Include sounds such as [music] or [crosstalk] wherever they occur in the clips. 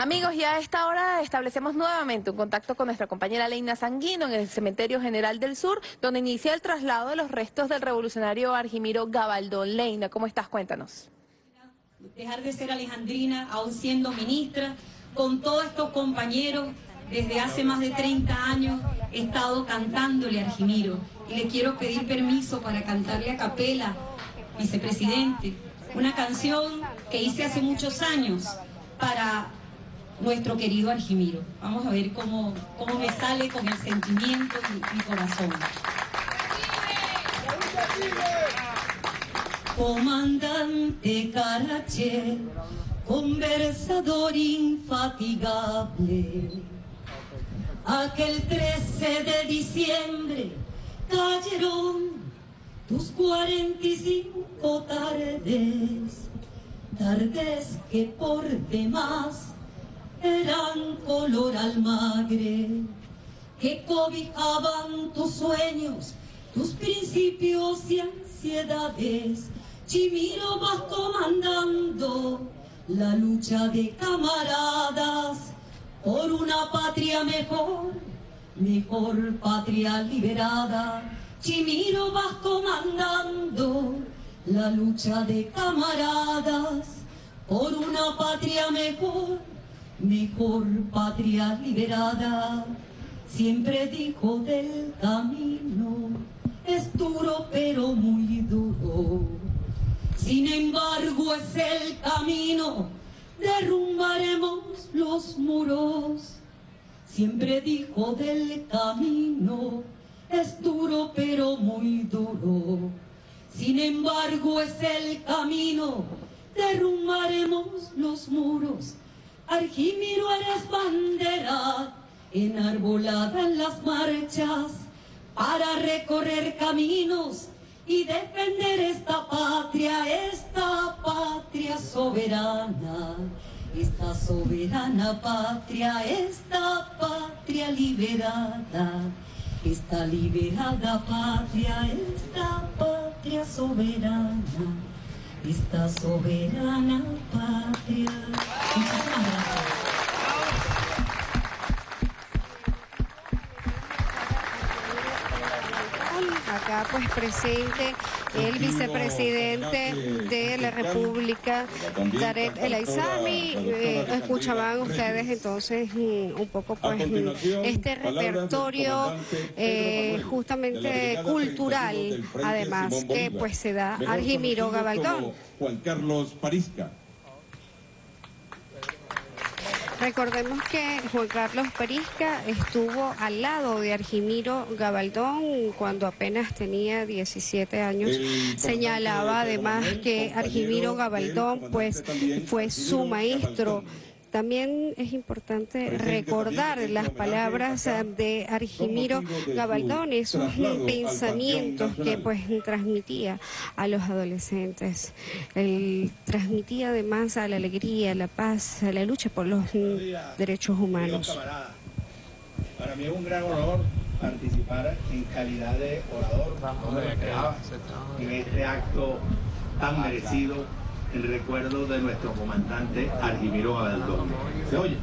Amigos, y a esta hora establecemos nuevamente un contacto con nuestra compañera Leina Sanguino en el Cementerio General del Sur, donde inicia el traslado de los restos del revolucionario Argimiro Gabaldón. Leina, ¿cómo estás? Cuéntanos. Dejar de ser alejandrina, aún siendo ministra, con todos estos compañeros, desde hace más de 30 años he estado cantándole a Argimiro y le quiero pedir permiso para cantarle a capela, vicepresidente, una canción que hice hace muchos años para nuestro querido Argimiro. Vamos a ver cómo, cómo me sale con el sentimiento y mi corazón. Comandante Carache, conversador infatigable. Aquel 13 de diciembre cayeron tus 45 tardes, tardes que por demás eran color almagre, que cobijaban tus sueños, tus principios y ansiedades. Chimiro vas comandando la lucha de camaradas por una patria mejor, mejor patria liberada. Chimiro vas comandando la lucha de camaradas por una patria mejor mejor patria liberada, siempre dijo del camino, es duro pero muy duro. Sin embargo es el camino, derrumbaremos los muros. Siempre dijo del camino, es duro pero muy duro. Sin embargo es el camino, derrumbaremos los muros Argimiro eres bandera enarbolada en las marchas para recorrer caminos y defender esta patria, esta patria soberana, esta soberana patria, esta patria liberada, esta liberada patria, esta patria soberana esta soberana patria. Acá pues presente el vicepresidente de la República, Tarek El Aizami. Eh, escuchaban ustedes entonces mm, un poco pues este repertorio eh, justamente cultural, además que pues se da Argimiro Gabaldón. Juan Carlos Parisca. Recordemos que Juan Carlos Perisca estuvo al lado de Argimiro Gabaldón cuando apenas tenía 17 años. Señalaba además que Argimiro Gabaldón pues fue su maestro también es importante recordar las palabras de Argimiro Gabaldón, esos pensamientos que pues transmitía a los adolescentes. Él transmitía además a la alegría, a la paz, a la lucha por los derechos humanos. Para mí es un gran honor participar en calidad de orador. En este acto tan merecido el recuerdo de nuestro comandante Argimiro Abaldón. ¿Se oye?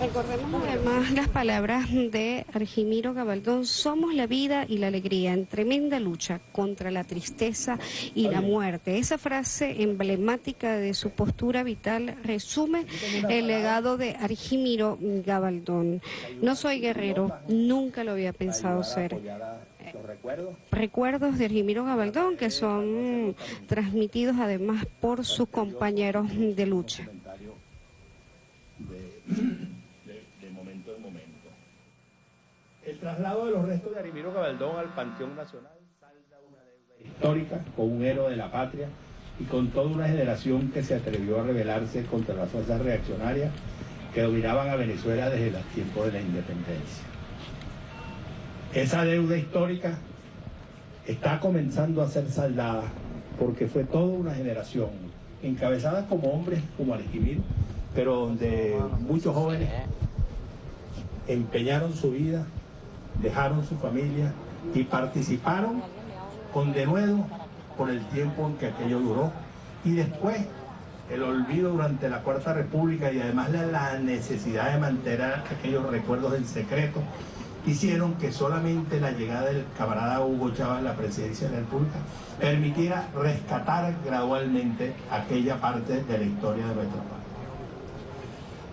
Recordemos además las palabras de Argimiro Gabaldón, somos la vida y la alegría en tremenda lucha contra la tristeza y la muerte. Esa frase emblemática de su postura vital resume el legado de Argimiro Gabaldón. No soy guerrero, nunca lo había pensado ser recuerdos de Argimiro Gabaldón que son transmitidos además por sus compañeros de lucha. El traslado de los restos de Argimiro Gabaldón al Panteón Nacional salda una deuda histórica con un héroe de la patria y con toda una generación que se atrevió a rebelarse contra las fuerzas reaccionarias que dominaban a Venezuela desde los tiempos de la independencia. Esa deuda histórica está comenzando a ser saldada porque fue toda una generación encabezada como hombres como Alejimiro, pero donde muchos jóvenes empeñaron su vida, dejaron su familia y participaron con denuedo por el tiempo en que aquello duró. Y después el olvido durante la Cuarta República y además la necesidad de mantener aquellos recuerdos en secreto, hicieron que solamente la llegada del camarada Hugo Chávez a la presidencia de la República permitiera rescatar gradualmente aquella parte de la historia de nuestro país.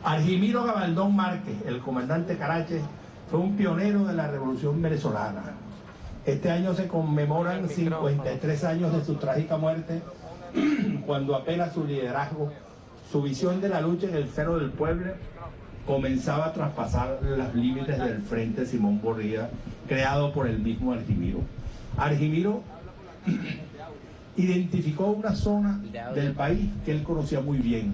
Argimiro Gabaldón Márquez, el comandante Carache, fue un pionero de la revolución venezolana. Este año se conmemoran 53 años de su trágica muerte, [clears throat] cuando apenas su liderazgo, su visión de la lucha en el cero del pueblo, comenzaba a traspasar los límites del Frente Simón Borrida, creado por el mismo Argimiro. Argimiro [clears throat] identificó una zona del país que él conocía muy bien,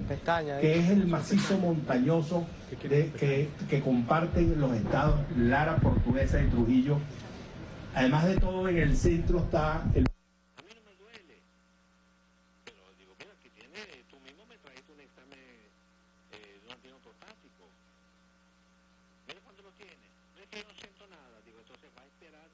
que es el macizo montañoso que, que comparten los estados Lara, Portuguesa y Trujillo. Además de todo, en el centro está el que no sento nada, digo, entonces va a esperar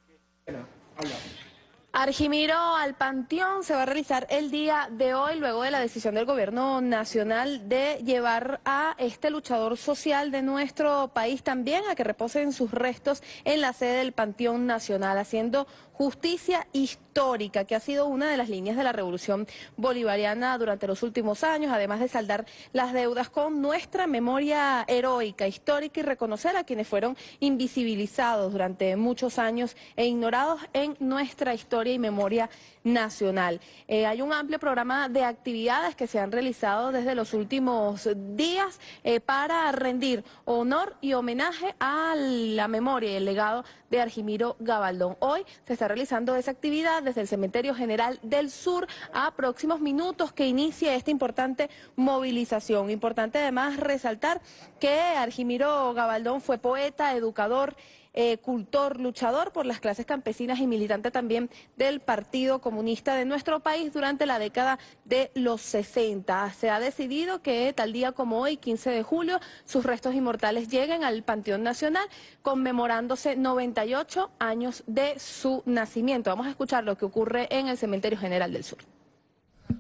Argimiro al Panteón se va a realizar el día de hoy, luego de la decisión del gobierno nacional de llevar a este luchador social de nuestro país también a que reposen sus restos en la sede del Panteón Nacional, haciendo justicia histórica, que ha sido una de las líneas de la revolución bolivariana durante los últimos años, además de saldar las deudas con nuestra memoria heroica, histórica y reconocer a quienes fueron invisibilizados durante muchos años e ignorados en nuestra historia y memoria nacional. Eh, hay un amplio programa de actividades que se han realizado desde los últimos días eh, para rendir honor y homenaje a la memoria y el legado de Argimiro Gabaldón. Hoy se está realizando esa actividad desde el Cementerio General del Sur a próximos minutos que inicie esta importante movilización. Importante además resaltar que Argimiro Gabaldón fue poeta, educador, eh, cultor, luchador por las clases campesinas y militante también del Partido Comunista de nuestro país durante la década de los 60. Se ha decidido que tal día como hoy, 15 de julio, sus restos inmortales lleguen al Panteón Nacional, conmemorándose 98 años de su nacimiento. Vamos a escuchar lo que ocurre en el Cementerio General del Sur.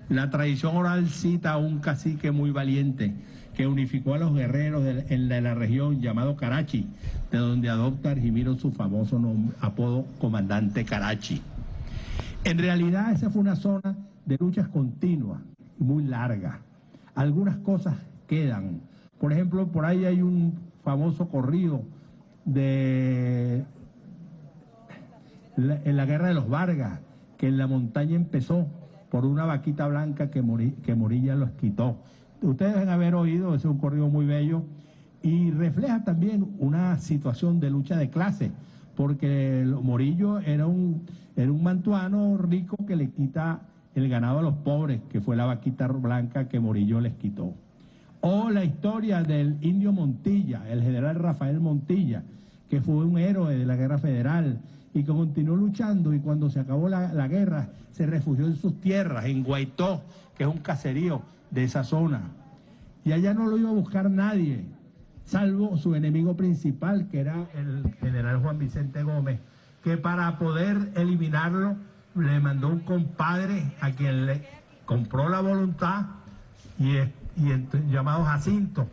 La tradición oral cita a un cacique muy valiente que unificó a los guerreros de, la región llamado Karachi, de donde adopta Argimiro su famoso apodo Comandante Karachi. En realidad esa fue una zona de luchas continuas muy larga. Algunas cosas quedan. Por ejemplo, por ahí hay un famoso corrido de en la guerra de los Vargas, que en la montaña empezó por una vaquita blanca que, que Morilla los quitó ustedes deben haber oído, es un corrido muy bello y refleja también una situación de lucha de clase, porque Morillo era un, era un mantuano rico que le quita el ganado a los pobres, que fue la vaquita blanca que Morillo les quitó. O la historia del indio Montilla, el general Rafael Montilla, que fue un héroe de la guerra federal y que continuó luchando y cuando se acabó la, la guerra se refugió en sus tierras, en Guaitó, que es un caserío de esa zona. Y allá no lo iba a buscar nadie, salvo su enemigo principal, que era el general Juan Vicente Gómez, que para poder eliminarlo le mandó un compadre a quien le compró la voluntad y, y llamado Jacinto.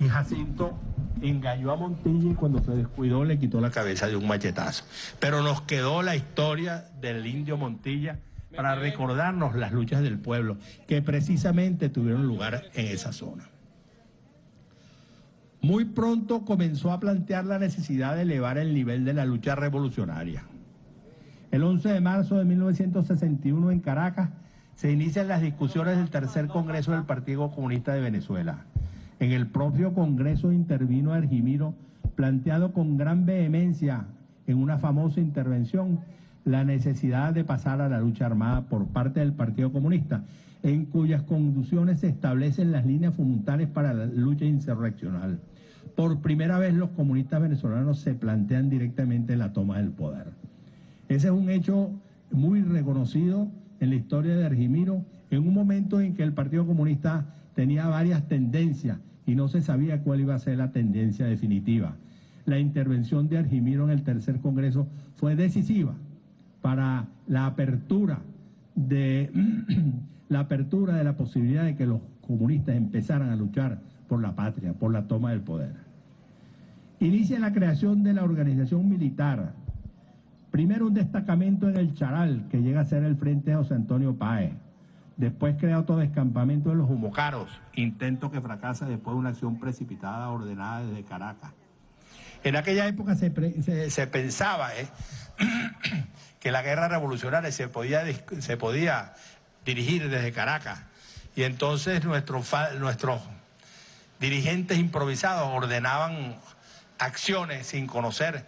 Y Jacinto engañó a Montilla y cuando se descuidó le quitó la cabeza de un machetazo. Pero nos quedó la historia del indio Montilla para recordarnos las luchas del pueblo que precisamente tuvieron lugar en esa zona. Muy pronto comenzó a plantear la necesidad de elevar el nivel de la lucha revolucionaria. El 11 de marzo de 1961 en Caracas se inician las discusiones del tercer Congreso del Partido Comunista de Venezuela. En el propio Congreso intervino Argimiro, planteado con gran vehemencia en una famosa intervención la necesidad de pasar a la lucha armada por parte del Partido Comunista, en cuyas conducciones se establecen las líneas fundamentales para la lucha insurreccional. Por primera vez los comunistas venezolanos se plantean directamente la toma del poder. Ese es un hecho muy reconocido en la historia de Argimiro, en un momento en que el Partido Comunista tenía varias tendencias y no se sabía cuál iba a ser la tendencia definitiva. La intervención de Argimiro en el tercer Congreso fue decisiva para la apertura de [clears throat] la apertura de la posibilidad de que los comunistas empezaran a luchar por la patria, por la toma del poder. Inicia la creación de la organización militar. Primero un destacamento en el Charal, que llega a ser el Frente de José Antonio Páez. Después crea otro descampamento en los Humocaros, intento que fracasa después de una acción precipitada ordenada desde Caracas. En aquella época se, pensaba ¿eh? [clears throat] que la guerra revolucionaria se podía, se podía dirigir desde Caracas. Y entonces nuestros dirigentes improvisados ordenaban acciones sin conocer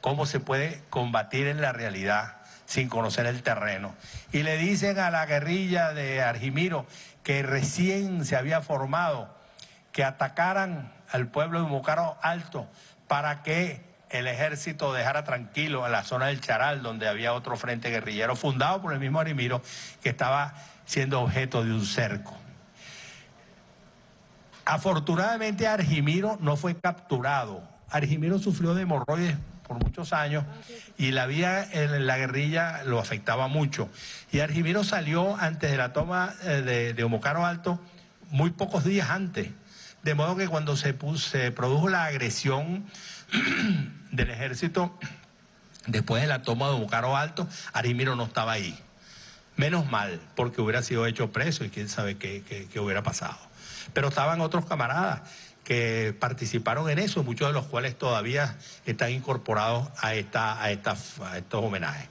cómo se puede combatir en la realidad, sin conocer el terreno. Y le dicen a la guerrilla de Argimiro que recién se había formado, que atacaran al pueblo de Mocaro Alto para que el ejército dejara tranquilo a la zona del Charal, donde había otro frente guerrillero fundado por el mismo Argimiro, que estaba siendo objeto de un cerco. Afortunadamente Argimiro no fue capturado. Argimiro sufrió de hemorroides por muchos años y la vía en la guerrilla lo afectaba mucho. Y Argimiro salió antes de la toma eh, de, de Alto muy pocos días antes. De modo que cuando se, se produjo la agresión [clears throat] del ejército después de la toma de Homocaro Alto, Argimiro no estaba ahí. Menos mal, porque hubiera sido hecho preso y quién sabe qué, qué hubiera pasado. Pero estaban otros camaradas que participaron en eso, muchos de los cuales todavía están incorporados a, esta, a, estos homenajes.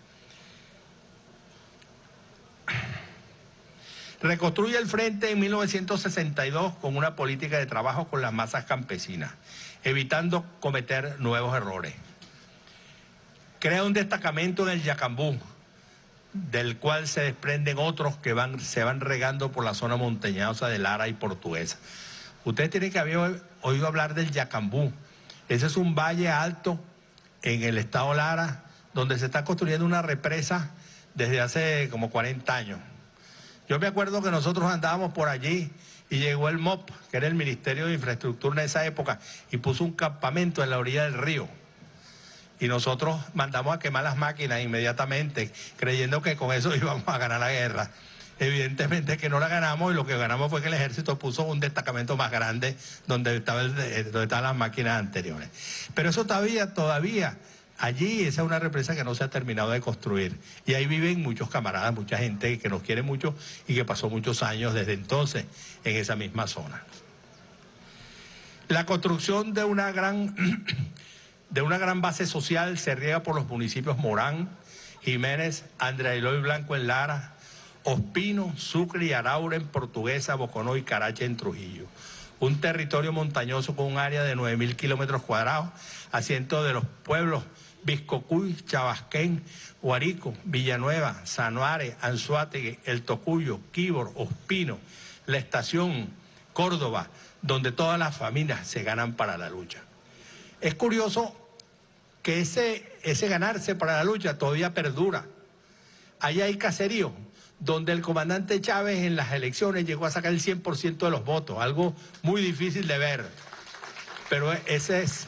Reconstruye el frente en 1962 con una política de trabajo con las masas campesinas, evitando cometer nuevos errores. Crea un destacamento en el Yacambú, del cual se desprenden otros que van, se van regando por la zona montañosa de Lara y Portuguesa. Ustedes tienen que haber oído hablar del Yacambú. Ese es un valle alto en el estado Lara, donde se está construyendo una represa desde hace como 40 años. Yo me acuerdo que nosotros andábamos por allí y llegó el MOP, que era el Ministerio de Infraestructura en esa época, y puso un campamento en la orilla del río. Y nosotros mandamos a quemar las máquinas inmediatamente, creyendo que con eso [laughs] íbamos a ganar la guerra. Evidentemente que no la ganamos y lo que ganamos fue que el ejército puso un destacamento más grande donde, estaba eh, donde estaban las máquinas anteriores. Pero eso todavía, todavía, allí esa es una represa que no se ha terminado de construir. Y ahí viven muchos camaradas, mucha gente que nos quiere mucho y que pasó muchos años desde entonces en esa misma zona. La construcción de una gran, [clears throat] de una gran base social se riega por los municipios Morán, Jiménez, Andrea Eloy Blanco en Lara, Ospino, Sucre y Araura en Portuguesa, Boconó y Carache en Trujillo. Un territorio montañoso con un área de 9.000 kilómetros cuadrados, asiento de los pueblos Viscocuy, Chabasquén, Huarico, Villanueva, Sanuare, Anzuategui, El Tocuyo, Quibor, Ospino, La Estación, Córdoba, donde todas las familias se ganan para la lucha. Es curioso que ese, ese ganarse para la lucha todavía perdura. Ahí hay caserío, donde el comandante Chávez en las elecciones llegó a sacar el 100% de los votos, algo muy difícil de ver. Pero ese es,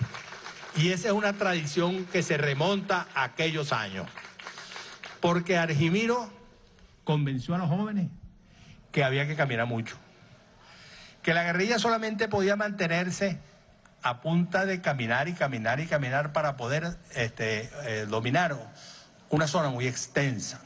y esa es una tradición que se remonta a aquellos años. Porque Argimiro convenció a los jóvenes que había que caminar mucho. Que la guerrilla solamente podía mantenerse a punta de caminar y caminar y caminar para poder este, eh, dominar una zona muy extensa.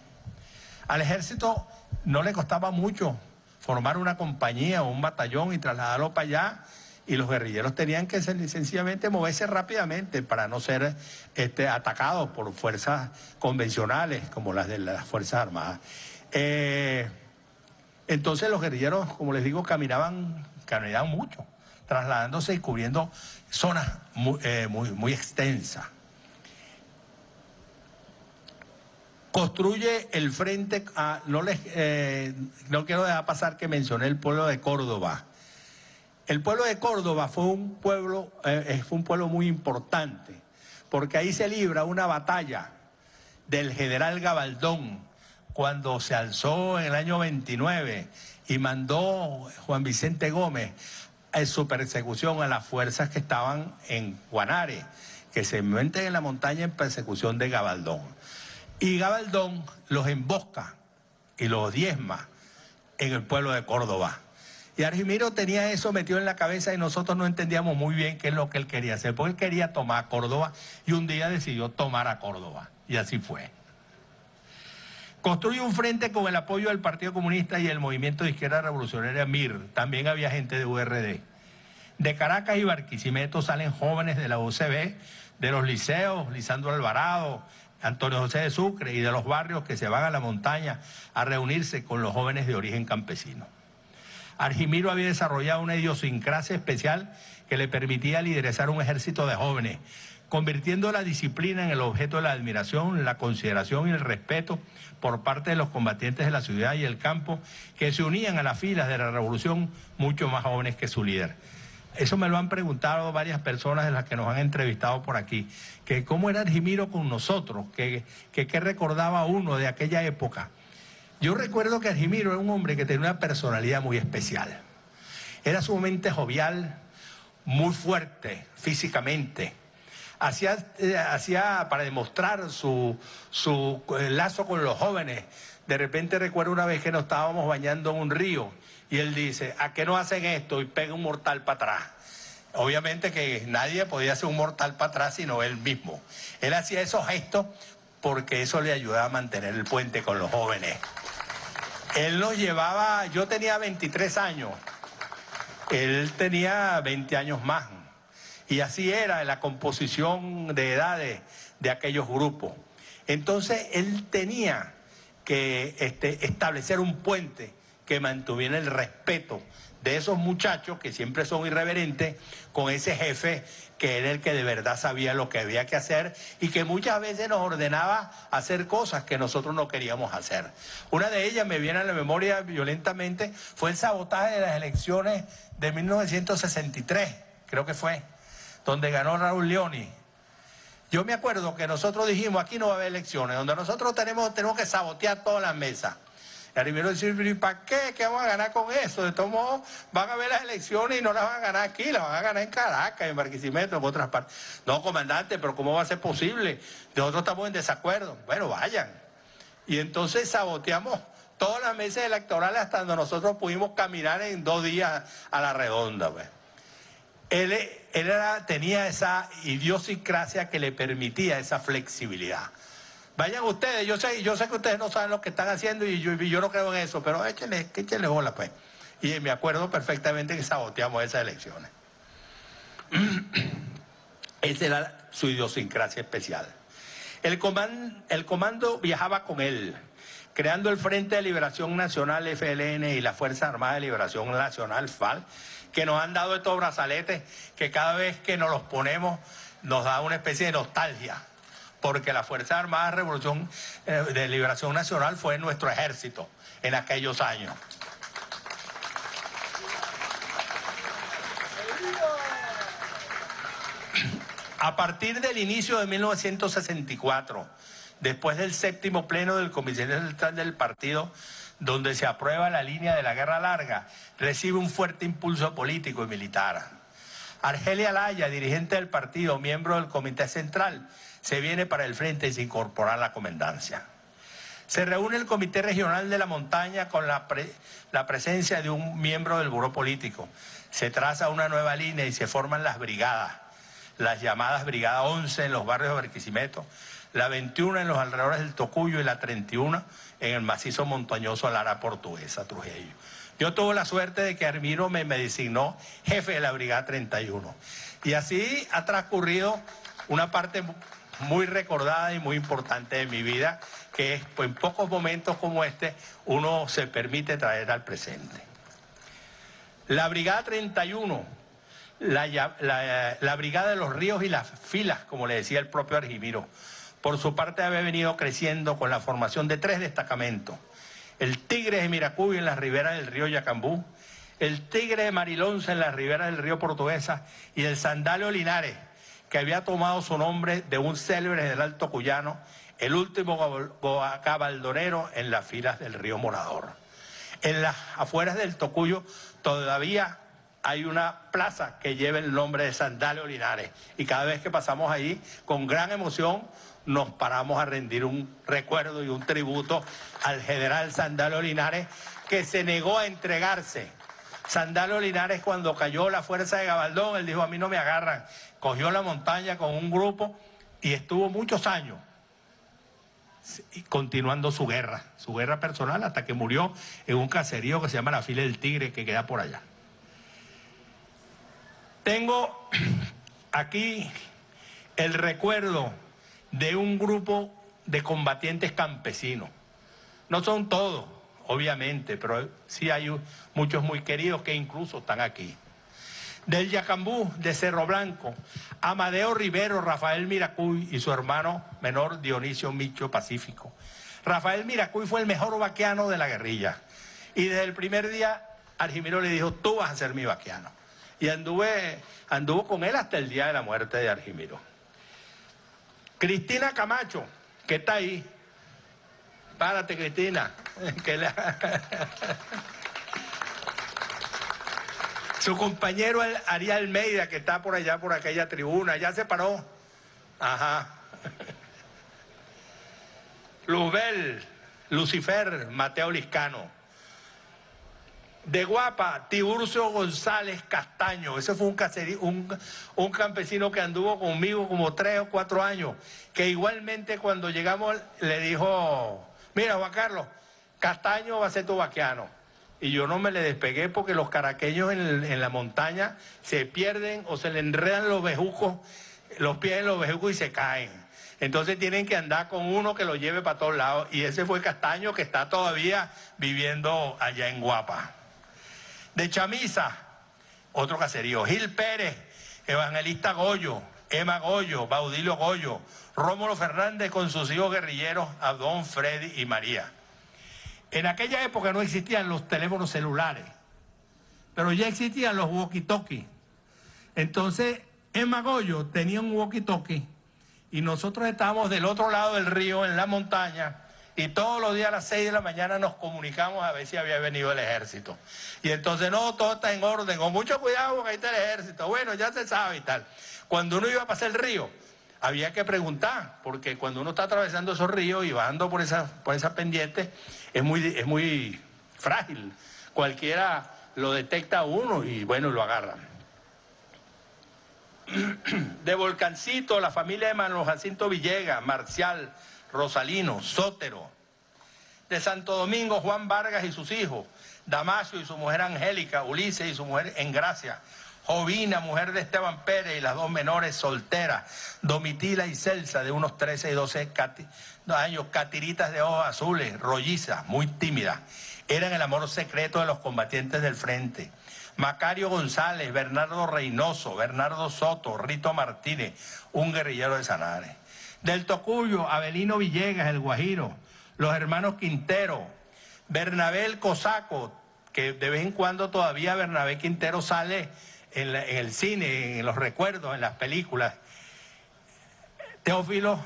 Al ejército no le costaba mucho formar una compañía o un batallón y trasladarlo para allá y los guerrilleros tenían que sencillamente moverse rápidamente para no ser este, atacados por fuerzas convencionales como las de las Fuerzas Armadas. Eh, entonces los guerrilleros, como les digo, caminaban, caminaban mucho, trasladándose y cubriendo zonas muy, eh, muy, muy extensas. Construye el frente, a, no, les, eh, no quiero dejar pasar que mencioné el pueblo de Córdoba. El pueblo de Córdoba fue un pueblo, eh, fue un pueblo muy importante, porque ahí se libra una batalla del general Gabaldón cuando se alzó en el año 29 y mandó Juan Vicente Gómez en su persecución a las fuerzas que estaban en Guanare, que se meten en la montaña en persecución de Gabaldón. Y Gabaldón los embosca y los diezma en el pueblo de Córdoba. Y Argimiro tenía eso metido en la cabeza y nosotros no entendíamos muy bien qué es lo que él quería hacer, porque él quería tomar Córdoba y un día decidió tomar a Córdoba. Y así fue. Construyó un frente con el apoyo del Partido Comunista y el Movimiento de Izquierda Revolucionaria MIR. También había gente de URD. De Caracas y Barquisimeto salen jóvenes de la UCB, de los liceos, Lisandro Alvarado, Antonio José de Sucre y de los barrios que se van a la montaña a reunirse con los jóvenes de origen campesino. Argimiro había desarrollado una idiosincrasia especial que le permitía liderizar un ejército de jóvenes, convirtiendo la disciplina en el objeto de la admiración, la consideración y el respeto por parte de los combatientes de la ciudad y el campo que se unían a las filas de la revolución mucho más jóvenes que su líder. Eso me lo han preguntado varias personas de las que nos han entrevistado por aquí, que cómo era Argimiro con nosotros, que qué recordaba uno de aquella época. Yo recuerdo que Argimiro era un hombre que tenía una personalidad muy especial. Era sumamente jovial, muy fuerte físicamente. Hacía, eh, para demostrar su, su lazo con los jóvenes. De repente recuerdo una vez que nos estábamos bañando en un río y él dice, ¿a qué no hacen esto? Y pega un mortal para atrás. Obviamente que nadie podía hacer un mortal para atrás sino él mismo. Él hacía esos gestos porque eso le ayudaba a mantener el puente con los jóvenes. Él nos llevaba, yo tenía 23 años, él tenía 20 años más. Y así era la composición de edades de aquellos grupos. Entonces él tenía que este, establecer un puente que mantuviera el respeto de esos muchachos que siempre son irreverentes con ese jefe que era el que de verdad sabía lo que había que hacer y que muchas veces nos ordenaba hacer cosas que nosotros no queríamos hacer. Una de ellas me viene a la memoria violentamente, fue el sabotaje de las elecciones de 1963, creo que fue, donde ganó Raúl Leoni. Yo me acuerdo que nosotros dijimos, aquí no va a haber elecciones, donde nosotros tenemos, tenemos que sabotear todas las mesas. Y primero decir, ¿y para qué? ¿Qué vamos a ganar con eso? De todos modos, van a ver las elecciones y no las van a ganar aquí, las van a ganar en Caracas, en Barquisimeto, en otras partes. No, comandante, pero ¿cómo va a ser posible? Nosotros estamos en desacuerdo. Bueno, vayan. Y entonces saboteamos todas las mesas electorales hasta donde nosotros pudimos caminar en dos días a la redonda. Pues. Él, él tenía esa idiosincrasia que le permitía esa flexibilidad. Vayan ustedes, yo sé, yo sé que ustedes no saben lo que están haciendo y yo, no creo en eso, pero échenle, échenle bola pues. Y me acuerdo perfectamente que saboteamos esas elecciones. [clears throat] Esa era su idiosincrasia especial. El, el comando viajaba con él, creando el Frente de Liberación Nacional FLN y la Fuerza Armada de Liberación Nacional FAL, que nos han dado estos brazaletes que cada vez que nos los ponemos nos da una especie de nostalgia porque la Fuerza Armada de Revolución eh, de Liberación Nacional fue nuestro ejército en aquellos años. A partir del inicio de 1964, después del séptimo pleno del Comité Central del Partido, donde se aprueba la línea de la guerra larga, recibe un fuerte impulso político y militar. Argelia Laya, dirigente del partido, miembro del Comité Central, se viene para el frente y se incorpora a la comendancia. Se reúne el Comité Regional de la Montaña con la, la presencia de un miembro del Buró Político. Se traza una nueva línea y se forman las brigadas, las llamadas Brigada 11 en los barrios de Barquisimeto, la 21 en los alrededores del Tocuyo y la 31 en el macizo montañoso Lara Portuguesa, Trujillo. Yo tuve la suerte de que Armiro me, me designó jefe de la Brigada 31. Y así ha transcurrido una parte muy recordada y muy importante de mi vida, que es pues, en pocos momentos como este uno se permite traer al presente. La Brigada 31, la, la, Brigada de los Ríos y las Filas, como le decía el propio Argimiro, por su parte había venido creciendo con la formación de tres destacamentos. El Tigre de Miracuy en las riberas del río Yacambú, el Tigre de Marilonce en las riberas del río Portuguesa y el Sandalio Linares que había tomado su nombre de un célebre del Alto Cuyano, el último cabaldonero en las filas del río Morador. En las afueras del Tocuyo todavía hay una plaza que lleva el nombre de Sandalio Linares y cada vez que pasamos ahí, con gran emoción, nos paramos a rendir un recuerdo y un tributo al general Sandalio Linares que se negó a entregarse Sandalo Linares cuando cayó la fuerza de Gabaldón, él dijo, a mí no me agarran. Cogió la montaña con un grupo y estuvo muchos años continuando su guerra, su guerra personal, hasta que murió en un caserío que se llama la Fila del Tigre, que queda por allá. Tengo [clears throat] aquí el recuerdo de un grupo de combatientes campesinos. No son todos, obviamente, pero sí hay muchos muy queridos que incluso están aquí. Del Yacambú, de Cerro Blanco, Amadeo Rivero, Rafael Miracuy y su hermano menor Dionisio Micho Pacífico. Rafael Miracuy fue el mejor vaqueano de la guerrilla. Y desde el primer día, Argimiro le dijo, tú vas a ser mi vaqueano. Y anduvo con él hasta el día de la muerte de Argimiro. Cristina Camacho, que está ahí. Párate, Cristina. [laughs] [laughs] Su compañero Ariel Almeida, que está por allá, por aquella tribuna, ya se paró. Ajá. Luzbel, Lucifer, Mateo Liscano. De Guapa, Tiburcio González Castaño. Ese fue un, un, campesino que anduvo conmigo como tres o cuatro años, que igualmente cuando llegamos le dijo, mira Juan Carlos, Castaño va a ser tu vaqueano. Y yo no me le despegué porque los caraqueños en, en la montaña se pierden o se le enredan los bejucos, los pies en los bejucos y se caen. Entonces tienen que andar con uno que lo lleve para todos lados. Y ese fue Castaño que está todavía viviendo allá en Guapa de Chamisa, otro caserío, Gil Pérez, Evangelista Goyo, Emma Goyo, Baudilio Goyo, Rómulo Fernández con sus hijos guerrilleros, Abdón, Freddy y María. En aquella época no existían los teléfonos celulares, pero ya existían los walkie-talkie. Entonces, Emma Goyo tenía un walkie-talkie y nosotros estábamos del otro lado del río, en la montaña, y todos los días a las 6 de la mañana nos comunicamos a ver si había venido el ejército. Y entonces, no, todo está en orden, con mucho cuidado porque ahí está el ejército. Bueno, ya se sabe y tal. Cuando uno iba a pasar el río, había que preguntar, porque cuando uno está atravesando esos ríos y bajando por esa, por esa pendiente, es muy, es muy frágil. Cualquiera lo detecta uno y bueno, lo agarra. [clears throat] De Volcancito, la familia de Manuel Jacinto Villegas, Marcial, Rosalino, Sótero. De Santo Domingo, Juan Vargas y sus hijos. Damasio y su mujer Angélica, Ulises y su mujer Engracia. Jovina, mujer de Esteban Pérez, y las dos menores solteras, Domitila y Celsa, de unos 13 y 12 años, catiritas de ojos azules, rollizas, muy tímidas. Eran el amor secreto de los combatientes del frente. Macario González, Bernardo Reynoso, Bernardo Soto, Rito Martínez, un guerrillero de Sanares. Del Tocuyo, Abelino Villegas, el Guajiro, los hermanos Quintero, Bernabé el Cosaco, que de vez en cuando todavía Bernabé Quintero sale en, el cine, en los recuerdos, en las películas. Teófilo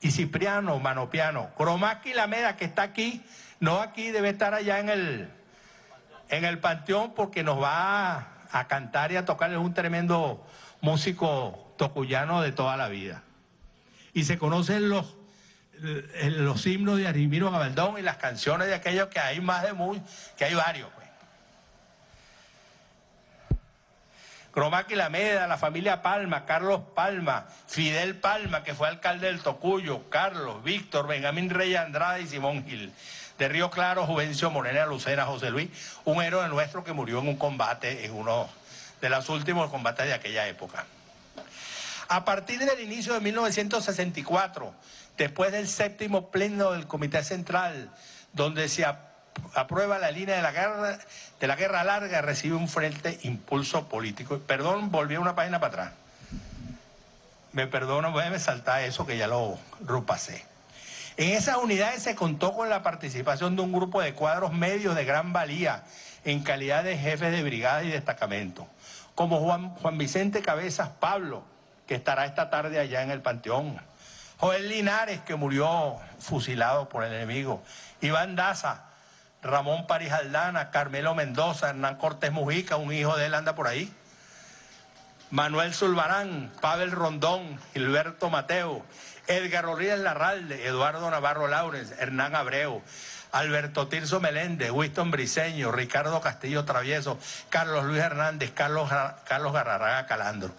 y Cipriano, Manopiano. Cromaki Lameda, que está aquí, no aquí, debe estar allá en el, en el panteón porque nos va a, cantar y a tocar. Es un tremendo músico tocuyano de toda la vida y se conocen los, eh, los himnos de Arimiro Gabaldón y las canciones de aquellos que hay más de muy, que hay varios. Pues. Cromaque Lameda, la familia Palma, Carlos Palma, Fidel Palma, que fue alcalde del Tocuyo, Carlos, Víctor, Benjamín Reyes Andrade y Simón Gil. De Río Claro, Juvencio Morena, Lucena, José Luis, un héroe nuestro que murió en un combate, en uno de los últimos combates de aquella época. A partir del inicio de 1964, después del séptimo pleno del Comité Central, donde se aprueba la línea de la guerra, de la guerra larga, recibe un fuerte impulso político. Perdón, volví una página para atrás. Me perdono, voy a saltar eso que ya lo repasé. En esas unidades se contó con la participación de un grupo de cuadros medios de gran valía en calidad de jefes de brigada y destacamento, como Juan, Juan Vicente Cabezas Pablo, que estará esta tarde allá en el Panteón. Joel Linares, que murió fusilado por el enemigo. Iván Daza, Ramón París Aldana, Carmelo Mendoza, Hernán Cortés Mujica, un hijo de él anda por ahí. Manuel Zulbarán, Pavel Rondón, Gilberto Mateo, Edgar Rodríguez Larralde, Eduardo Navarro Laurens, Hernán Abreu, Alberto Tirso Meléndez, Winston Briceño, Ricardo Castillo Travieso, Carlos Luis Hernández, Carlos, Carlos Calandro.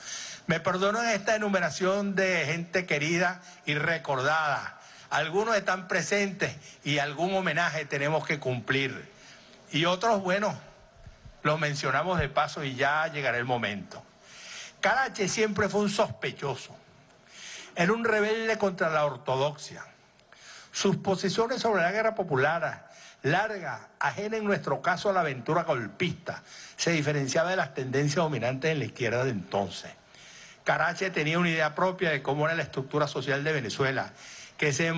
Me perdonan esta enumeración de gente querida y recordada. Algunos están presentes y algún homenaje tenemos que cumplir. Y otros, bueno, los mencionamos de paso y ya llegará el momento. Carache siempre fue un sospechoso. Era un rebelde contra la ortodoxia. Sus posiciones sobre la guerra popular, larga, ajena en nuestro caso a la aventura golpista, se diferenciaba de las tendencias dominantes en la izquierda de entonces. Carache tenía una idea propia de cómo era la estructura social de Venezuela, que se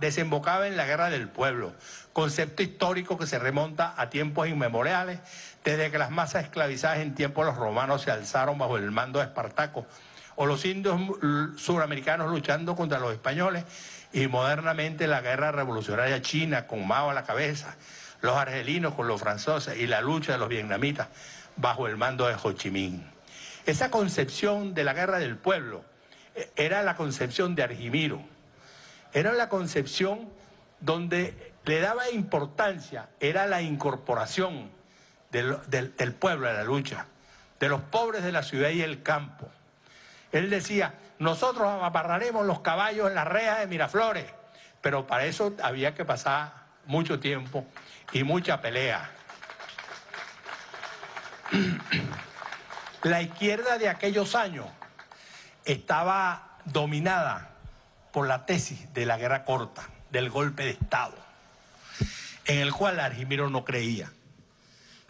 desembocaba en la guerra del pueblo, concepto histórico que se remonta a tiempos inmemoriales, desde que las masas esclavizadas en tiempos los romanos se alzaron bajo el mando de Espartaco, o los indios suramericanos luchando contra los españoles, y modernamente la guerra revolucionaria china con Mao a la cabeza, los argelinos con los franceses y la lucha de los vietnamitas bajo el mando de Ho Chi Minh. Esa concepción de la guerra del pueblo eh, era la concepción de Argimiro, era la concepción donde le daba importancia, era la incorporación del, pueblo a la lucha, de los pobres de la ciudad y el campo. Él decía, nosotros amarraremos los caballos en la reja de Miraflores, pero para eso había que pasar mucho tiempo y mucha pelea. La izquierda de aquellos años estaba dominada por la tesis de la guerra corta, del golpe de Estado, en el cual Argimiro no creía.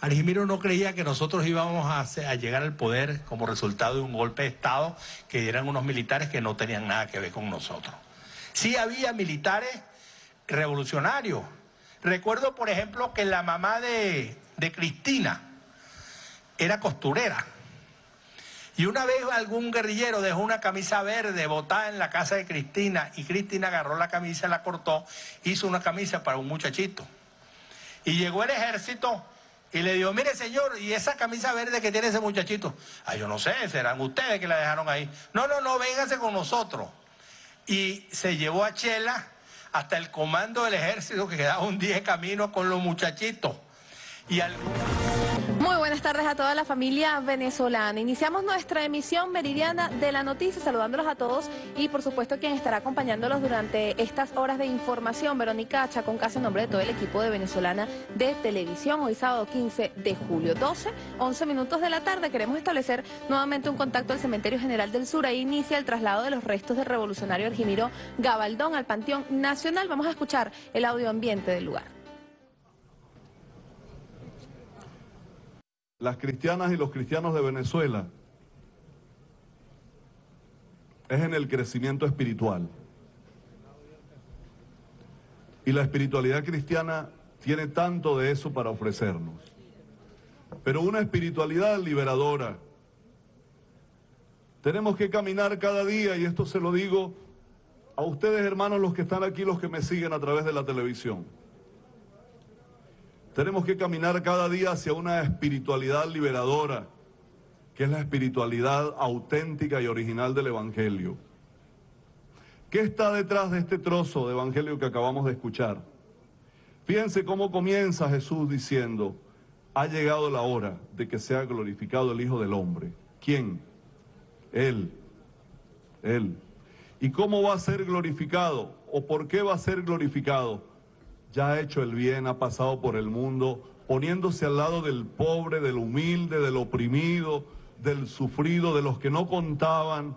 Argimiro no creía que nosotros íbamos a, llegar al poder como resultado de un golpe de Estado que eran unos militares que no tenían nada que ver con nosotros. Sí había militares revolucionarios. Recuerdo, por ejemplo, que la mamá de Cristina era costurera. Y una vez algún guerrillero dejó una camisa verde botada en la casa de Cristina y Cristina agarró la camisa, la cortó, hizo una camisa para un muchachito. Y llegó el ejército y le digo, mire señor, ¿y esa camisa verde que tiene ese muchachito? Ah, yo no sé, serán ustedes que la dejaron ahí. No, no, no, véngase con nosotros. Y se llevó a Chela hasta el comando del ejército que quedaba un día de camino con los muchachitos. Y al... Muy buenas tardes a toda la familia venezolana. Iniciamos nuestra emisión meridiana de la noticia, saludándolos a todos y por supuesto quien estará acompañándolos durante estas horas de información, Verónica Chacón, casi en nombre de todo el equipo de Venezolana de Televisión, hoy sábado 15 de julio, 12, 11 minutos de la tarde. Queremos establecer nuevamente un contacto al Cementerio General del Sur. Ahí inicia el traslado de los restos del revolucionario Argimiro Gabaldón al Panteón Nacional. Vamos a escuchar el audio ambiente del lugar. Las cristianas y los cristianos de Venezuela es en el crecimiento espiritual. Y la espiritualidad cristiana tiene tanto de eso para ofrecernos. Pero una espiritualidad liberadora. Tenemos que caminar cada día, y esto se lo digo a ustedes hermanos los que están aquí, los que me siguen a través de la televisión. Tenemos que caminar cada día hacia una espiritualidad liberadora, que es la espiritualidad auténtica y original del Evangelio. ¿Qué está detrás de este trozo de Evangelio que acabamos de escuchar? Fíjense cómo comienza Jesús diciendo, ha llegado la hora de que sea glorificado el Hijo del Hombre. ¿Quién? Él. Él. ¿Y cómo va a ser glorificado? ¿O por qué va a ser glorificado? Ya ha hecho el bien, ha pasado por el mundo, poniéndose al lado del pobre, del humilde, del oprimido, del sufrido, de los que no contaban.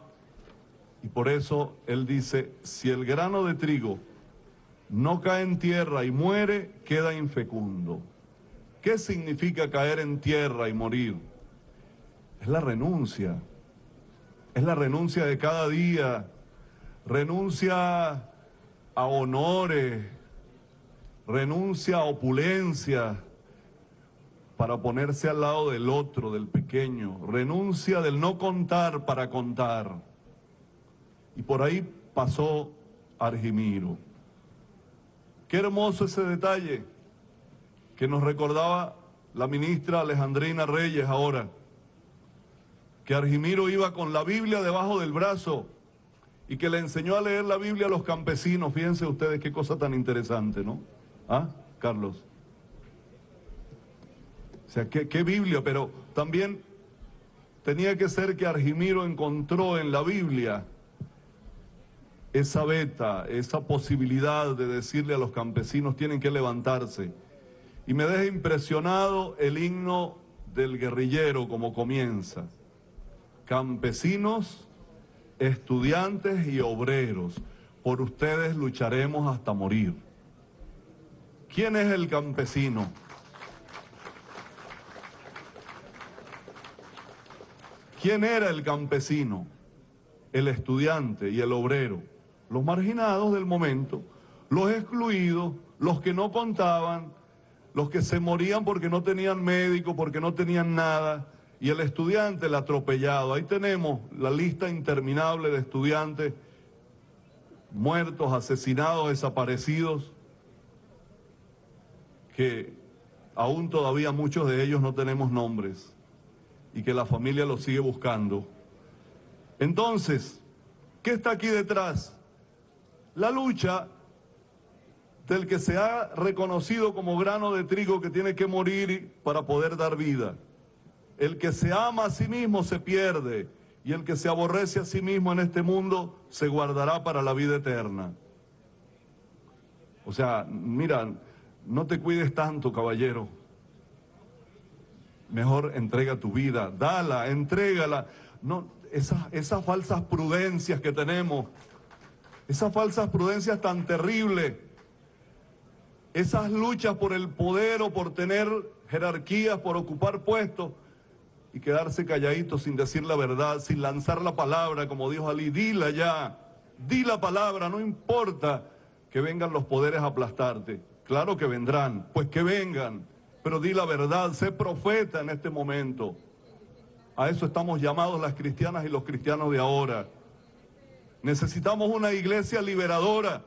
Y por eso Él dice, si el grano de trigo no cae en tierra y muere, queda infecundo. ¿Qué significa caer en tierra y morir? Es la renuncia. Es la renuncia de cada día. Renuncia a honores, renuncia a opulencia para ponerse al lado del otro, del pequeño, renuncia del no contar para contar. Y por ahí pasó Argimiro. Qué hermoso ese detalle que nos recordaba la ministra Alejandrina Reyes ahora, que Argimiro iba con la Biblia debajo del brazo y que le enseñó a leer la Biblia a los campesinos. Fíjense ustedes qué cosa tan interesante, ¿no? ¿Ah? Carlos? O sea, ¿qué, qué Biblia? Pero también tenía que ser que Argimiro encontró en la Biblia esa beta, esa posibilidad de decirle a los campesinos tienen que levantarse. Y me deja impresionado el himno del guerrillero como comienza. Campesinos, estudiantes y obreros, por ustedes lucharemos hasta morir. ¿Quién es el campesino? ¿Quién era el campesino? El estudiante y el obrero los marginados del momento, los excluidos, los que no contaban, los que se morían porque no tenían médico, porque no tenían nada, y el estudiante, el atropellado. Ahí tenemos la lista interminable de estudiantes muertos, asesinados, desaparecidos, que aún todavía muchos de ellos no tenemos nombres y que la familia los sigue buscando. Entonces, ¿qué está aquí detrás? la lucha del que se ha reconocido como grano de trigo que tiene que morir para poder dar vida. El que se ama a sí mismo se pierde y el que se aborrece a sí mismo en este mundo se guardará para la vida eterna. O sea, mira, no te cuides tanto, caballero. Mejor entrega tu vida, dala, entrégala. No, esas, falsas prudencias que tenemos esas falsas prudencias tan terribles, esas luchas por el poder o por tener jerarquías, por ocupar puestos y quedarse calladitos sin decir la verdad, sin lanzar la palabra, como dijo Ali, dila ya, di la palabra, no importa que vengan los poderes a aplastarte. Claro que vendrán, pues que vengan, pero di la verdad, sé profeta en este momento. A eso estamos llamados las cristianas y los cristianos de ahora. Necesitamos una iglesia liberadora,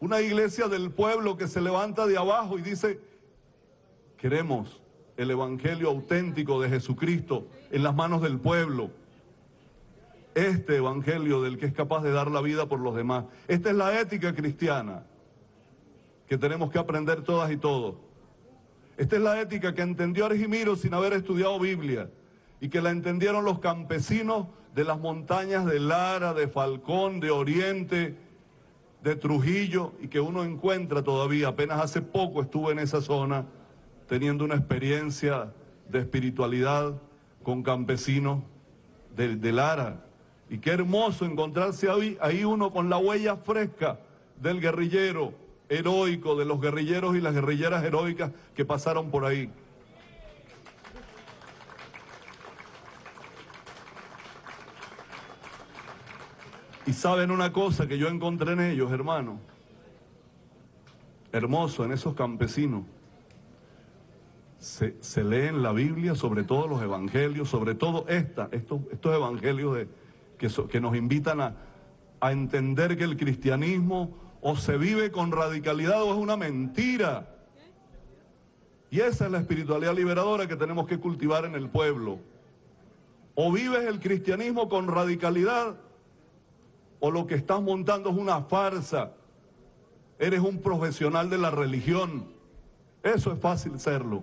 una iglesia del pueblo que se levanta de abajo y dice, queremos el Evangelio auténtico de Jesucristo en las manos del pueblo. Este Evangelio del que es capaz de dar la vida por los demás. Esta es la ética cristiana que tenemos que aprender todas y todos. Esta es la ética que entendió Argimiro sin haber estudiado Biblia y que la entendieron los campesinos de las montañas de Lara, de Falcón, de Oriente, de Trujillo, y que uno encuentra todavía. Apenas hace poco estuve en esa zona teniendo una experiencia de espiritualidad con campesinos de, de Lara. Y qué hermoso encontrarse ahí, ahí uno con la huella fresca del guerrillero heroico, de los guerrilleros y las guerrilleras heroicas que pasaron por ahí. Y saben una cosa que yo encontré en ellos, hermano. Hermoso, en esos campesinos. Se, se leen la Biblia, sobre todo los evangelios, sobre todo esta, estos, estos evangelios de, que, que nos invitan a, a entender que el cristianismo o se vive con radicalidad o es una mentira. Y esa es la espiritualidad liberadora que tenemos que cultivar en el pueblo. O vives el cristianismo con radicalidad o lo que estás montando es una farsa. Eres un profesional de la religión. Eso es fácil serlo.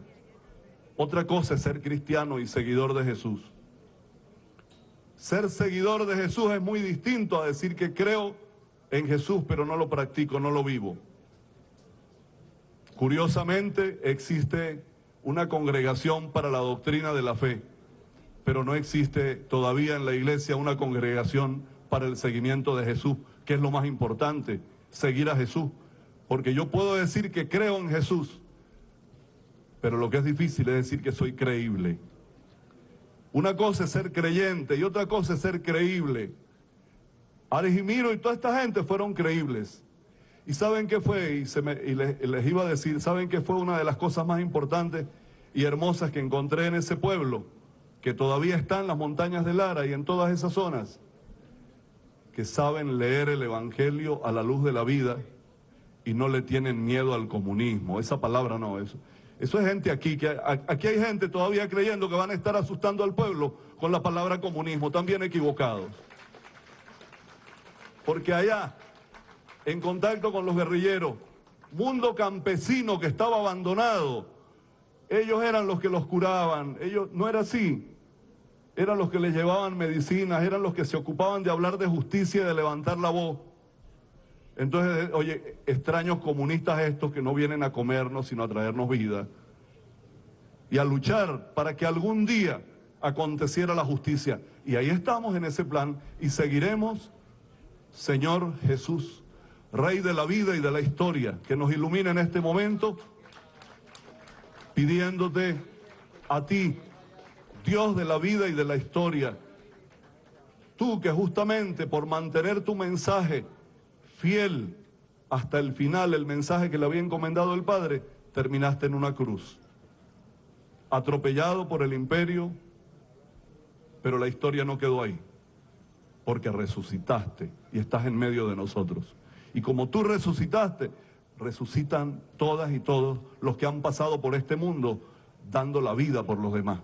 Otra cosa es ser cristiano y seguidor de Jesús. Ser seguidor de Jesús es muy distinto a decir que creo en Jesús, pero no lo practico, no lo vivo. Curiosamente, existe una congregación para la doctrina de la fe, pero no existe todavía en la iglesia una congregación para el seguimiento de Jesús, que es lo más importante, seguir a Jesús. Porque yo puedo decir que creo en Jesús, pero lo que es difícil es decir que soy creíble. Una cosa es ser creyente y otra cosa es ser creíble. Arigimiro y toda esta gente fueron creíbles. ¿Y saben qué fue? Y, se me, y les, les iba a decir, ¿saben qué fue una de las cosas más importantes y hermosas que encontré en ese pueblo? Que todavía está en las montañas de Lara y en todas esas zonas que saben leer el Evangelio a la luz de la vida y no le tienen miedo al comunismo. Esa palabra no, eso. Eso es gente aquí, que aquí hay gente todavía creyendo que van a estar asustando al pueblo con la palabra comunismo, también equivocados. Porque allá, en contacto con los guerrilleros, mundo campesino que estaba abandonado. Ellos eran los que los curaban, ellos no era así. Eran los que les llevaban medicinas, eran los que se ocupaban de hablar de justicia y de levantar la voz. Entonces, oye, extraños comunistas estos que no vienen a comernos, sino a traernos vida. Y a luchar para que algún día aconteciera la justicia. Y ahí estamos en ese plan y seguiremos, Señor Jesús, Rey de la vida y de la historia, que nos ilumine en este momento, pidiéndote a ti, Dios de la vida y de la historia, tú que justamente por mantener tu mensaje fiel hasta el final, el mensaje que le había encomendado el Padre, terminaste en una cruz, atropellado por el imperio, pero la historia no quedó ahí, porque resucitaste y estás en medio de nosotros. Y como tú resucitaste, resucitan todas y todos los que han pasado por este mundo dando la vida por los demás.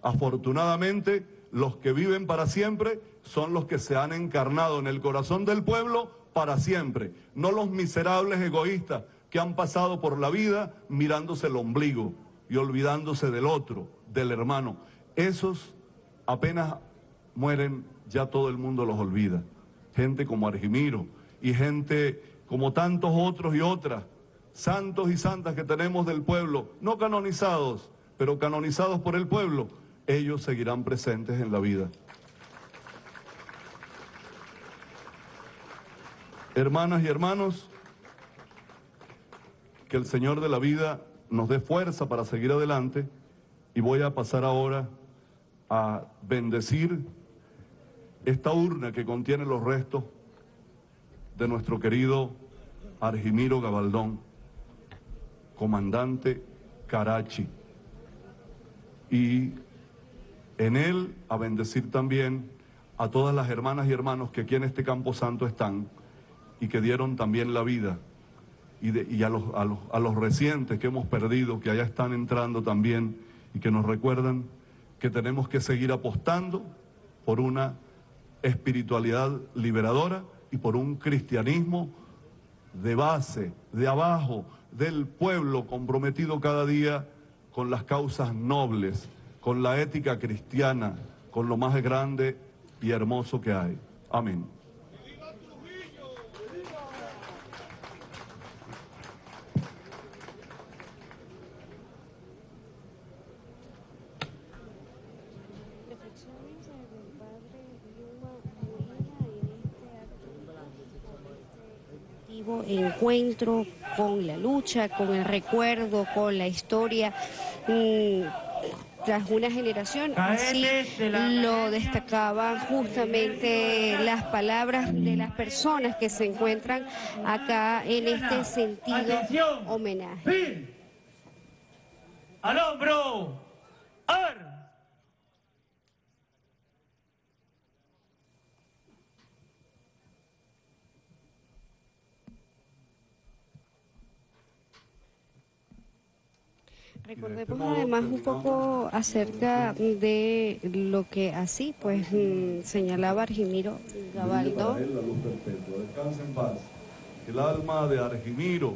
Afortunadamente, los que viven para siempre son los que se han encarnado en el corazón del pueblo para siempre, no los miserables egoístas que han pasado por la vida mirándose el ombligo y olvidándose del otro, del hermano. Esos apenas mueren, ya todo el mundo los olvida. Gente como Argimiro y gente como tantos otros y otras, santos y santas que tenemos del pueblo, no canonizados, pero canonizados por el pueblo, ellos seguirán presentes en la vida. Hermanas y hermanos, que el Señor de la vida nos dé fuerza para seguir adelante y voy a pasar ahora a bendecir esta urna que contiene los restos de nuestro querido Argimiro Gabaldón, comandante Carachi. Y en él a bendecir también a todas las hermanas y hermanos que aquí en este Campo Santo están y que dieron también la vida. Y, a los recientes que hemos perdido, que allá están entrando también y que nos recuerdan que tenemos que seguir apostando por una espiritualidad liberadora y por un cristianismo de base, de abajo, del pueblo comprometido cada día con las causas nobles, con la ética cristiana, con lo más grande y hermoso que hay. Amén. Encuentro con la lucha, con el recuerdo, con la historia. Mm, tras una generación, así lo destacaban justamente las palabras de las personas que se encuentran acá en este sentido homenaje. Al hombro, Recordemos además un poco acerca de lo que así pues mm, señalaba Argimiro Gabaldo. El alma de Argimiro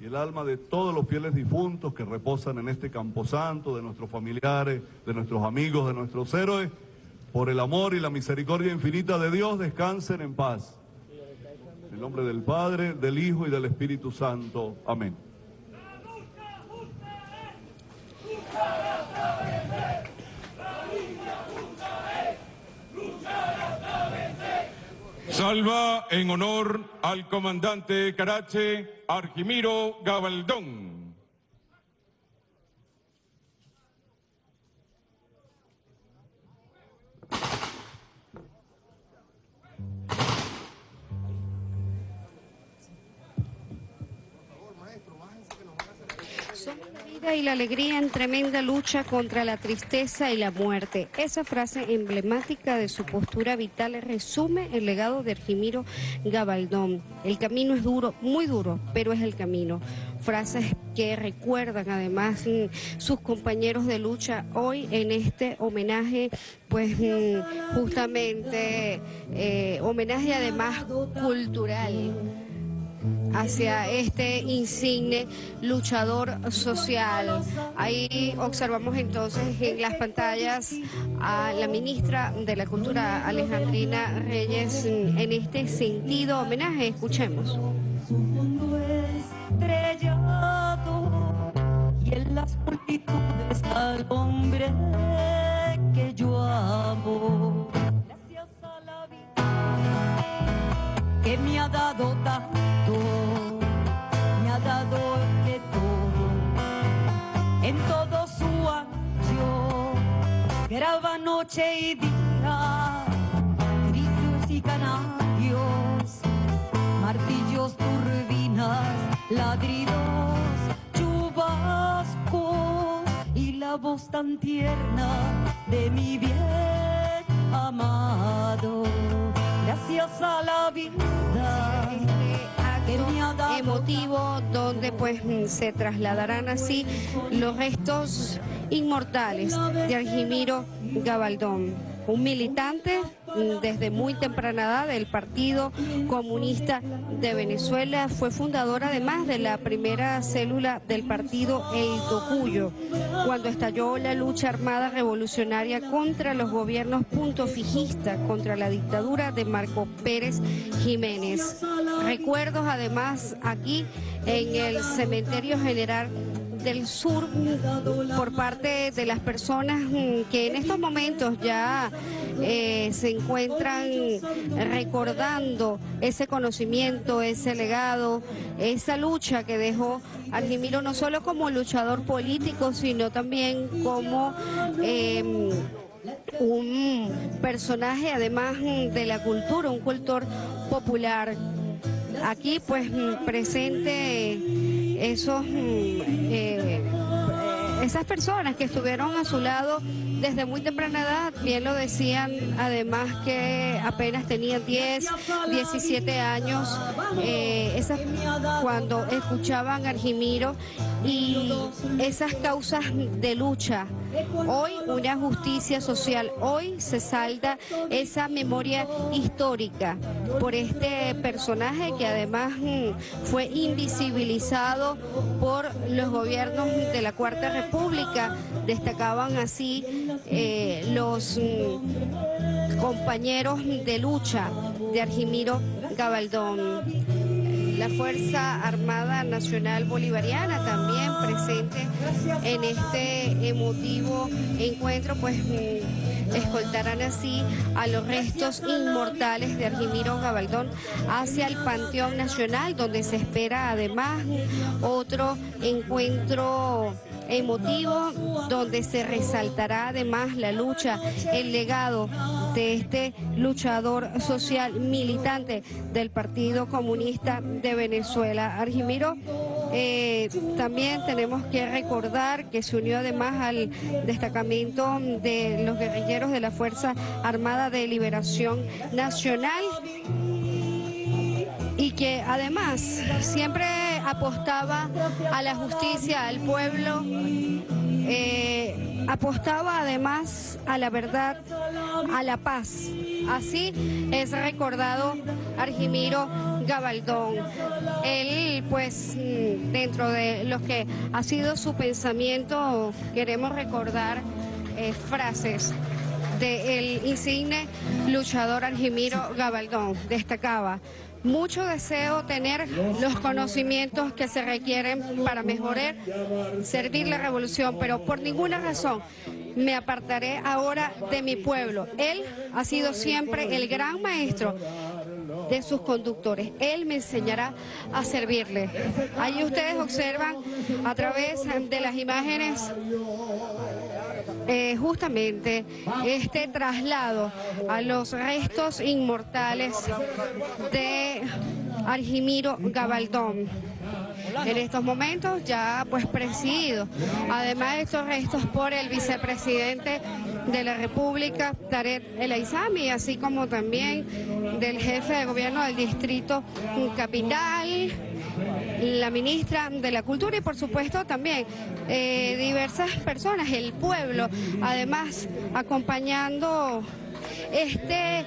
y el alma de todos los fieles difuntos que reposan en este camposanto, de nuestros familiares, de nuestros amigos, de nuestros héroes, por el amor y la misericordia infinita de Dios, descansen en paz. En el nombre del Padre, del Hijo y del Espíritu Santo. Amén. Salva en honor al comandante Carache Argimiro Gabaldón. Y la alegría en tremenda lucha contra la tristeza y la muerte. Esa frase emblemática de su postura vital resume el legado de Argimiro Gabaldón. El camino es duro, muy duro, pero es el camino. Frases que recuerdan además mm, sus compañeros de lucha hoy en este homenaje, pues mm, justamente eh, homenaje además cultural hacia este insigne luchador social. Ahí observamos entonces en las pantallas a la ministra de la Cultura, Alejandrina Reyes, en este sentido homenaje. Escuchemos. Su mundo estrellado y en las multitudes al hombre que yo amo. Que me ha dado tanto, me ha dado de todo, en todo su ancho, graba noche y día, gritos y canarios, martillos, turbinas, ladridos, chubascos y la voz tan tierna de mi bien amado. Emotivo donde pues mm, se trasladarán así los restos inmortales de Argimiro Gabaldón, un militante desde muy temprana edad del Partido Comunista de Venezuela, fue fundador además de la primera célula del partido El Tocuyo, cuando estalló la lucha armada revolucionaria contra los gobiernos punto fijista, contra la dictadura de Marco Pérez Jiménez. Recuerdos además aquí en el Cementerio General del Sur por parte de las personas mm, que en estos momentos ya eh, se encuentran recordando ese conocimiento, ese legado, esa lucha que dejó Argimiro no solo como luchador político, sino también como... em, un personaje además mm, de la cultura, un cultor popular. Aquí pues mm, presente esos, mm, eh, esas personas que estuvieron a su lado desde muy temprana edad, bien lo decían, además que apenas tenían 10, 17 años, eh, cuando escuchaban Argimiro y esas causas de lucha. Hoy una justicia social, hoy se salda esa memoria histórica por este personaje que además mm, fue invisibilizado por los gobiernos de la Cuarta República. Destacaban así eh, los mm, compañeros de lucha de Argimiro Gabaldón la Fuerza Armada Nacional Bolivariana también presente en este emotivo encuentro, pues mm, escoltarán así a los restos inmortales de Argimiro Gabaldón hacia el Panteón Nacional, donde se espera además otro encuentro emotivo donde se resaltará además la lucha, el legado de este luchador social militante del Partido Comunista de Venezuela. Argimiro, eh, también tenemos que recordar que se unió además al destacamento de los guerrilleros de la Fuerza Armada de Liberación Nacional y que además siempre apostaba a la justicia, al pueblo, eh, apostaba además a la verdad, a la paz. Así es recordado Argimiro Gabaldón. Él, pues, mm, dentro de lo que ha sido su pensamiento, queremos recordar eh, frases del insigne luchador Argimiro Gabaldón. Destacaba, mucho deseo tener los conocimientos que se requieren para mejorar, servir la revolución, pero por ninguna razón me apartaré ahora de mi pueblo. Él ha sido siempre el gran maestro de sus conductores. Él me enseñará a servirle. Ahí ustedes observan a través de las imágenes eh, justamente este traslado a los restos inmortales de Argimiro Gabaldón. En estos momentos ya pues presidido, además de estos restos por el vicepresidente de la República, Tarek El Aizami, así como también del jefe de gobierno del distrito capital, la ministra de la Cultura y por supuesto también eh, diversas personas, el pueblo, además acompañando este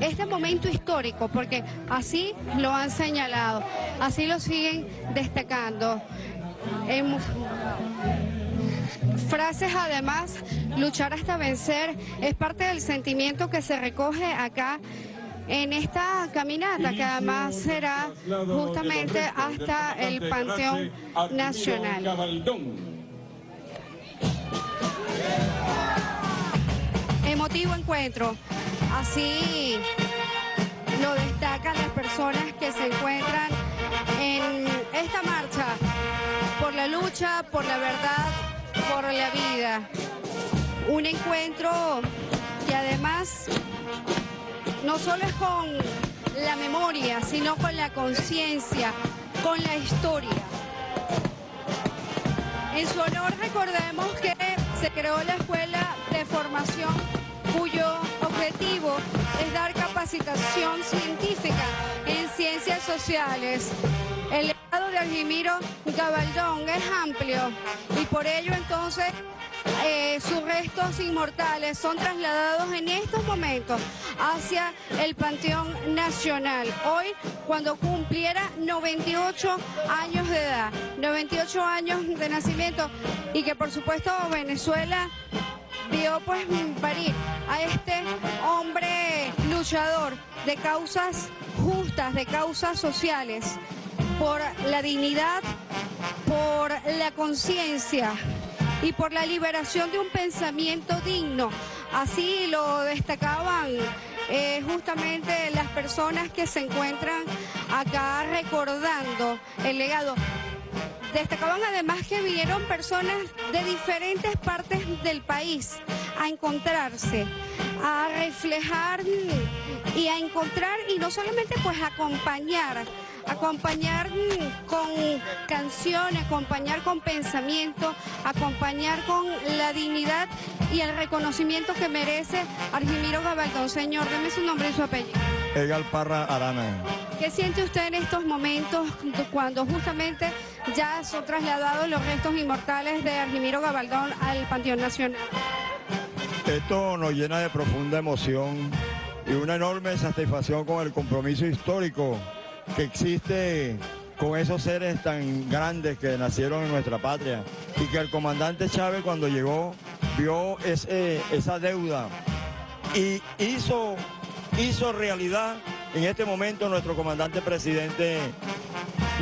este momento histórico, porque así lo han señalado, así lo siguen destacando. Frases además, luchar hasta vencer, es parte del sentimiento que se recoge acá en esta caminata, que además será justamente hasta el Panteón Nacional. Emotivo encuentro, así lo destacan las personas que se encuentran en esta marcha por la lucha, por la verdad, por la vida. Un encuentro que además no solo es con la memoria, sino con la conciencia, con la historia. En su honor recordemos que se creó la Escuela de Formación cuyo objetivo es dar capacitación científica en ciencias sociales. De Argimiro Gabaldón es amplio. Y por ello entonces eh, sus restos inmortales son trasladados en estos momentos hacia el Panteón Nacional. Hoy, cuando cumpliera 98 años de edad, 98 años de nacimiento. Y que por supuesto Venezuela vio pues parir a este hombre luchador de causas justas, de causas sociales, por la dignidad, por la conciencia y por la liberación de un pensamiento digno. Así lo destacaban eh, justamente las personas que se encuentran acá recordando el legado. Destacaban además que vinieron personas de diferentes partes del país a encontrarse, a reflejar y a encontrar y no solamente pues acompañar, acompañar con canciones, acompañar con pensamiento, acompañar con la dignidad y el reconocimiento que merece Argimiro Gabaldón. Señor, deme su nombre y su apellido. Egal Parra Arana. ¿Qué siente usted en estos momentos cuando justamente ya son trasladados los restos inmortales de Argimiro Gabaldón al Panteón Nacional? Esto nos llena de profunda emoción y una enorme satisfacción con el compromiso histórico que existe con esos seres tan grandes que nacieron en nuestra patria y que el comandante Chávez cuando llegó vio esa deuda y hizo, hizo realidad en este momento nuestro comandante presidente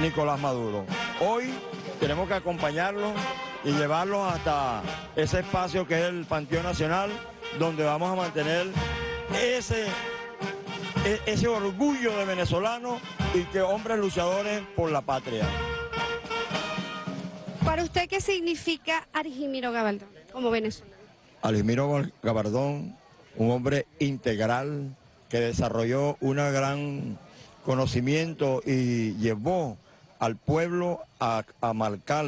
Nicolás Maduro. Hoy tenemos que acompañarlo y llevarlos hasta ese espacio que es el Panteón Nacional, donde vamos a mantener ese, e- ese orgullo de venezolanos y que hombres luchadores por la patria. Para usted, ¿qué significa Argimiro Gabaldón como venezolano? Alimiro Gabardón, un hombre integral que desarrolló un gran conocimiento y llevó al pueblo a, a marcar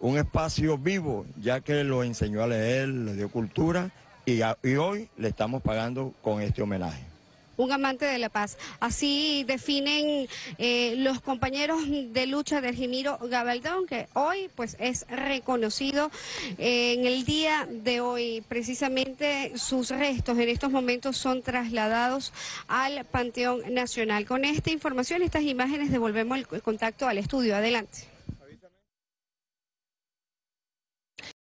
un espacio vivo, ya que lo enseñó a leer, le dio cultura y, a- y hoy le estamos pagando con este homenaje. Un amante de la paz. Así definen eh, los compañeros de lucha de Argimiro Gabaldón, que hoy pues es reconocido eh, en el día de hoy. Precisamente sus restos en estos momentos son trasladados al Panteón Nacional. Con esta información, estas imágenes, devolvemos el contacto al estudio. Adelante.